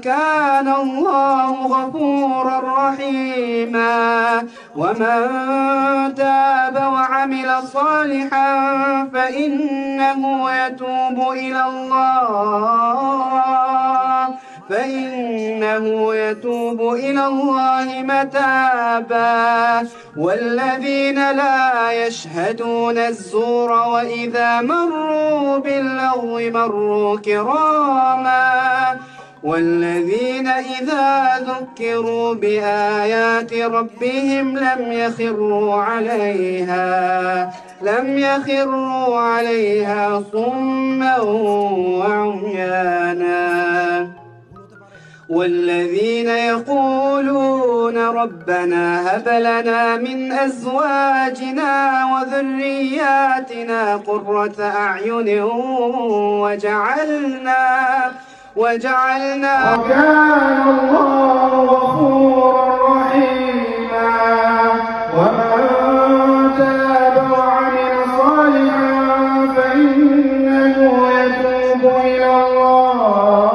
كان الله غفورا رحيما. ومن تاب وعمل صالحا فإنه يتوب إلى الله. فإنه يتوب إلى الله متابا. والذين لا يشهدون الزور وإذا مروا باللغو مروا كراما. والذين إذا ذكروا بآيات ربهم لم يخروا عليها لم يخروا عليها صما وعميانا. والذين يقولون ربنا هب لنا من أزواجنا وذرياتنا قرة أعين وجعلنا وجعلنا وكان الله غفورا رحيما. ومن تاب وعمل صالحا فإنه يتوب إلى الله.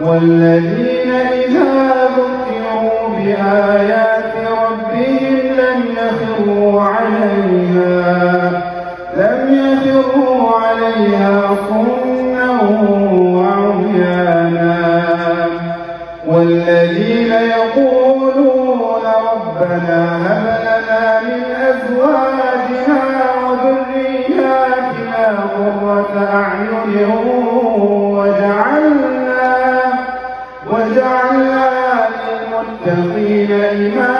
والذين إذا ذكروا بآيات ربهم لم يخروا عليها لم يخروا عليها صما وعميانا. والذين يقولون ربنا للمتقين إماما